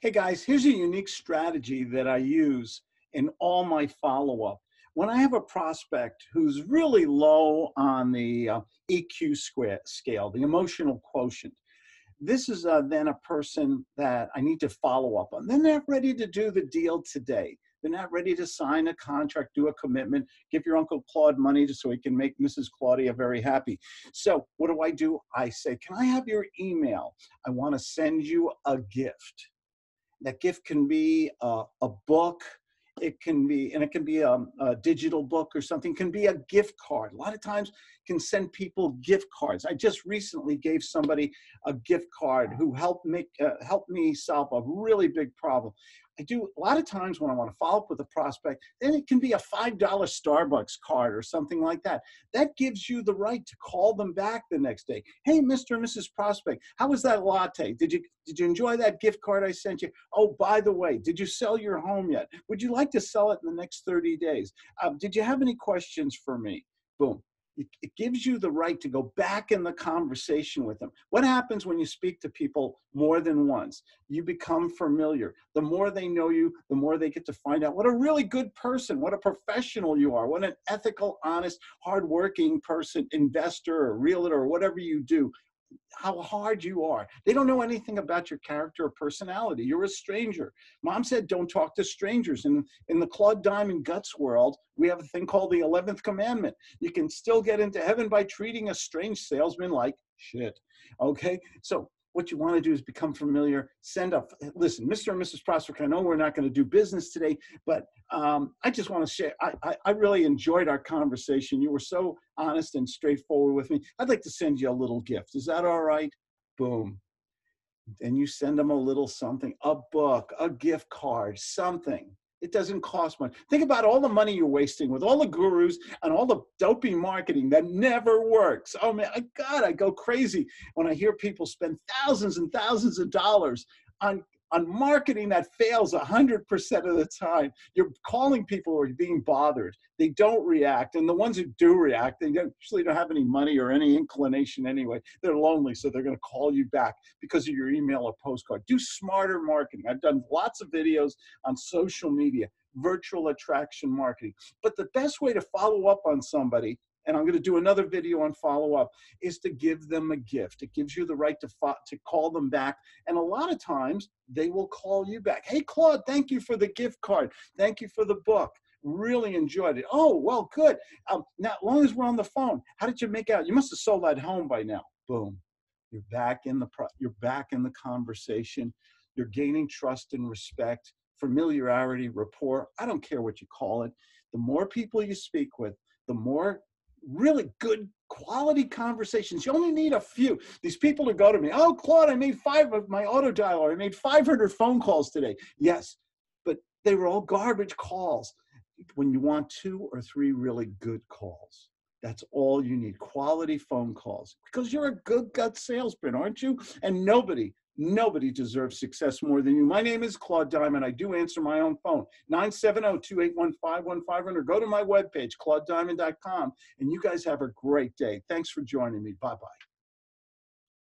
Hey guys, here's a unique strategy that I use in all my follow up. When I have a prospect who's really low on the uh, EQ square scale, the emotional quotient, this is uh, then a person that I need to follow up on. They're not ready to do the deal today. They're not ready to sign a contract, do a commitment, give your Uncle Claude money just so he can make Mrs. Claudia very happy. So, what do I do? I say, Can I have your email? I want to send you a gift. That gift can be a, a book, it can be and it can be a, a, digital book or something. It can be a gift card. A lot of times can send people gift cards. I just recently gave somebody a gift card who helped make uh, helped me solve a really big problem i do a lot of times when i want to follow up with a prospect then it can be a five dollar starbucks card or something like that that gives you the right to call them back the next day hey mr and mrs prospect how was that latte did you did you enjoy that gift card i sent you oh by the way did you sell your home yet would you like to sell it in the next 30 days. Um, did you have any questions for me? Boom. It, it gives you the right to go back in the conversation with them. What happens when you speak to people more than once? You become familiar. The more they know you, the more they get to find out what a really good person, what a professional you are, what an ethical, honest, hardworking person, investor or realtor or whatever you do how hard you are. They don't know anything about your character or personality. You're a stranger. Mom said, don't talk to strangers. And in the Claude Diamond Guts world, we have a thing called the 11th commandment. You can still get into heaven by treating a strange salesman like shit. Okay? So what you want to do is become familiar. Send up, listen, Mr. and Mrs. Prospect, I know we're not going to do business today, but um, I just want to share, I, I, I, really enjoyed our conversation. You were so honest and straightforward with me. I'd like to send you a little gift. Is that all right? Boom. And you send them a little something, a book, a gift card, something. It doesn't cost much. Think about all the money you're wasting with all the gurus and all the dopey marketing that never works. Oh man, I, God, I go crazy when I hear people spend thousands and thousands of dollars on on marketing that fails 100% of the time. You're calling people who are being bothered. They don't react. And the ones who do react, they usually don't have any money or any inclination anyway. They're lonely, so they're going to call you back because of your email or postcard. Do smarter marketing. I've done lots of videos on social media, virtual attraction marketing. But the best way to follow up on somebody and I'm going to do another video on follow up, is to give them a gift. It gives you the right to, to call them back. And a lot of times they will call you back. Hey, Claude, thank you for the gift card. Thank you for the book. Really enjoyed it. Oh, well, good. Um, now, as long as we're on the phone, how did you make out? You must have sold that home by now. Boom. You're back in the pro- you're back in the conversation. You're gaining trust and respect, familiarity, rapport. I don't care what you call it. The more people you speak with, the more really good quality conversations. You only need a few. These people who go to me, oh, Claude, I made five of my auto dialer. I made 500 phone calls today. Yes, but they were all garbage calls. When you want two or three really good calls, that's all you need quality phone calls because you're a good gut salesman, aren't you? And nobody, Nobody deserves success more than you. My name is Claude Diamond. I do answer my own phone, 970-281-5151, or go to my webpage, claudediamond.com. And you guys have a great day. Thanks for joining me. Bye-bye.